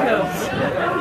Ah